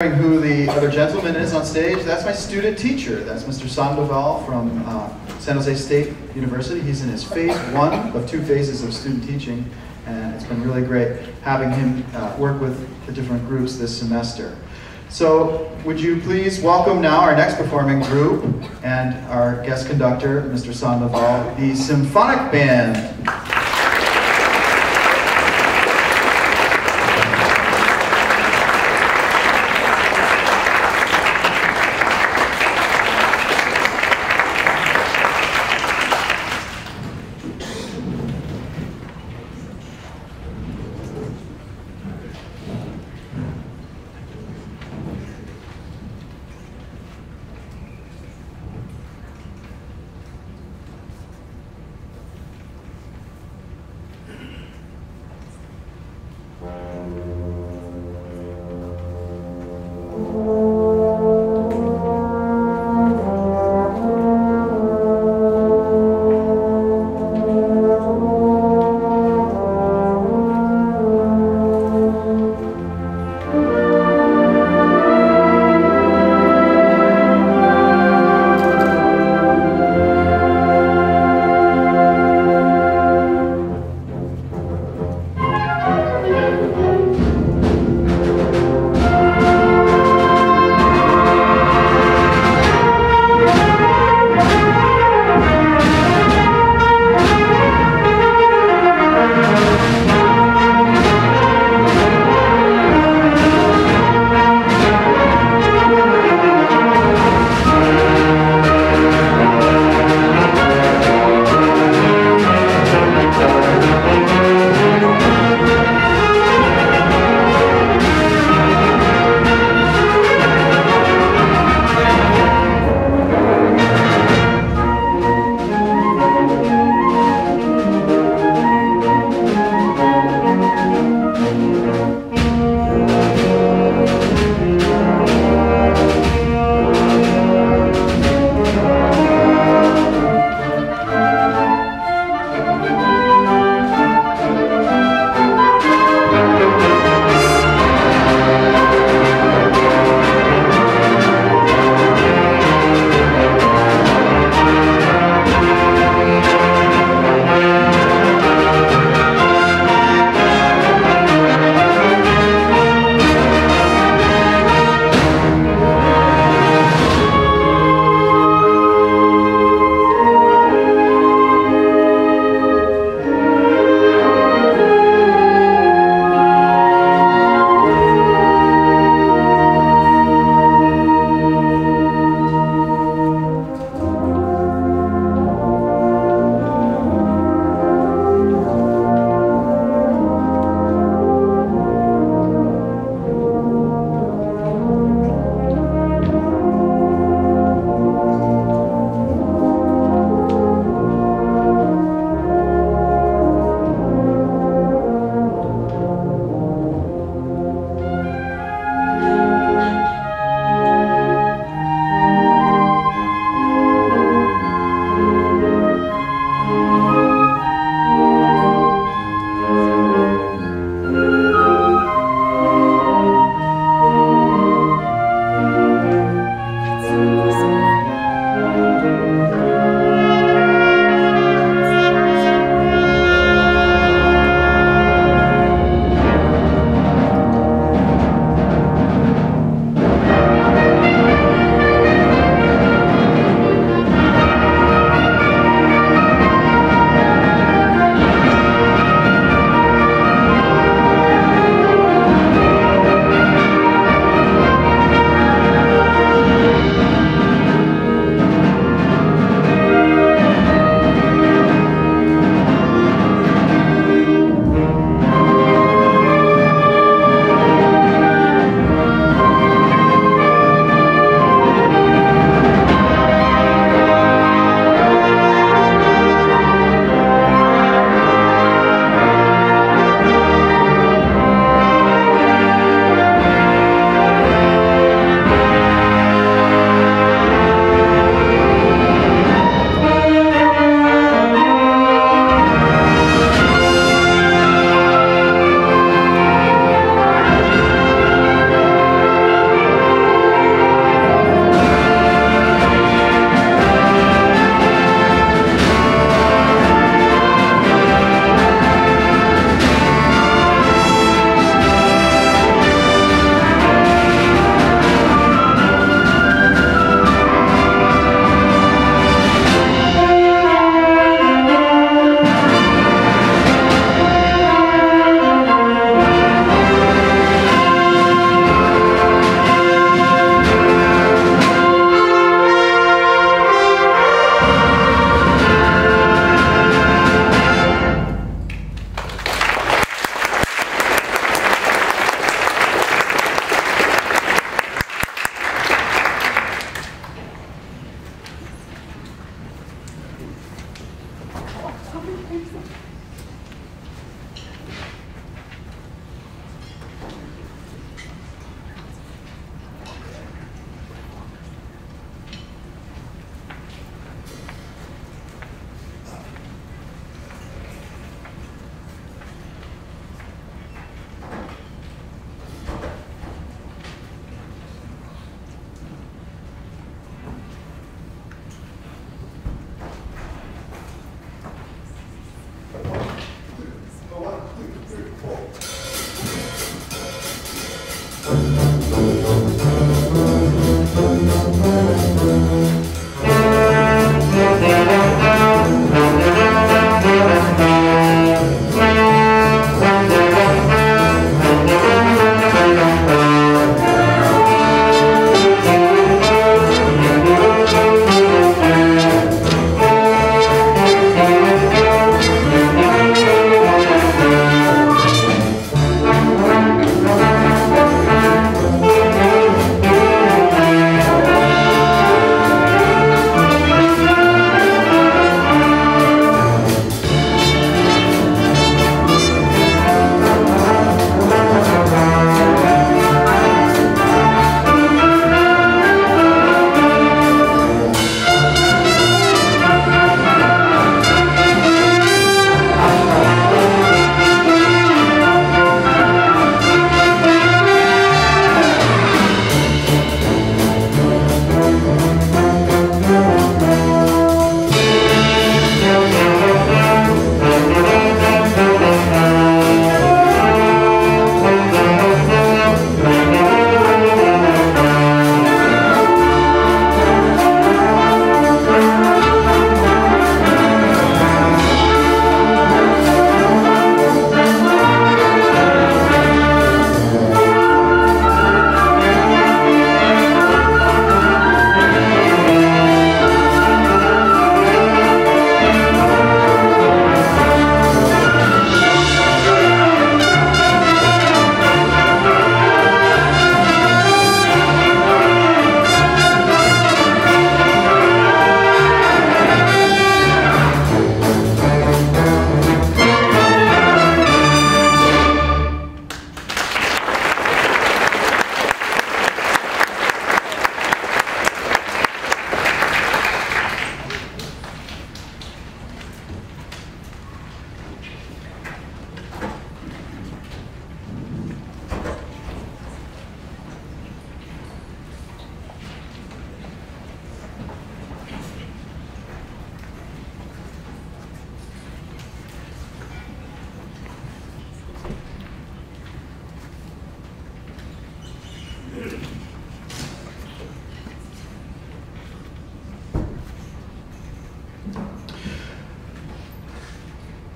who the other gentleman is on stage. That's my student teacher. That's Mr. Sandoval from uh, San Jose State University. He's in his phase one of two phases of student teaching, and it's been really great having him uh, work with the different groups this semester. So would you please welcome now our next performing group and our guest conductor, Mr. Sandoval, the Symphonic Band.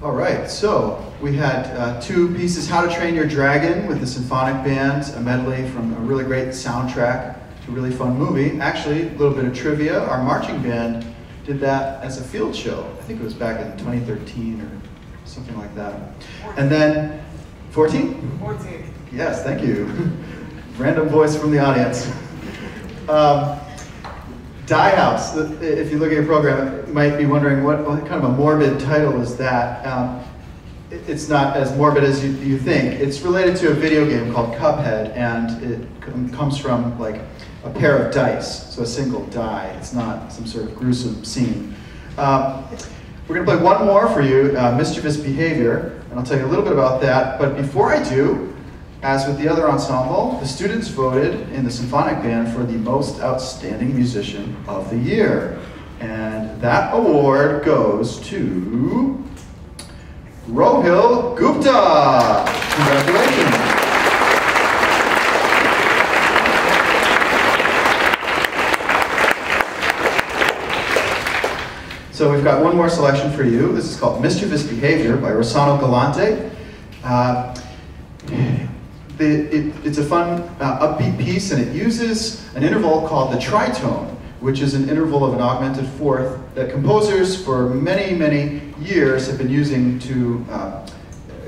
All right, so we had uh, two pieces How to Train Your Dragon with the Symphonic Band, a medley from a really great soundtrack to a really fun movie. Actually, a little bit of trivia our marching band did that as a field show. I think it was back in 2013 or something like that. And then, 14? 14. Yes, thank you. Random voice from the audience. Um, Die House, if you look at your program, you might be wondering what, what kind of a morbid title is that? Um, it's not as morbid as you, you think. It's related to a video game called Cuphead, and it com- comes from like a pair of dice, so a single die. It's not some sort of gruesome scene. Um, we're going to play one more for you, uh, Mischievous Behavior, and I'll tell you a little bit about that. But before I do, as with the other ensemble, the students voted in the symphonic band for the most outstanding musician of the year. And that award goes to Rohil Gupta. Congratulations. So we've got one more selection for you. This is called Mischievous Behavior by Rossano Galante. Uh, it's a fun, uh, upbeat piece, and it uses an interval called the tritone, which is an interval of an augmented fourth that composers for many, many years have been using to uh,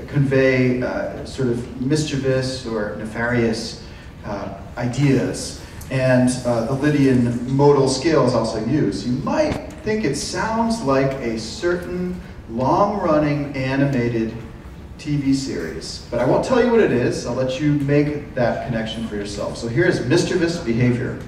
convey uh, sort of mischievous or nefarious uh, ideas. And uh, the Lydian modal scale is also used. You might think it sounds like a certain long-running animated TV series. But I won't tell you what it is. I'll let you make that connection for yourself. So here's mischievous behavior.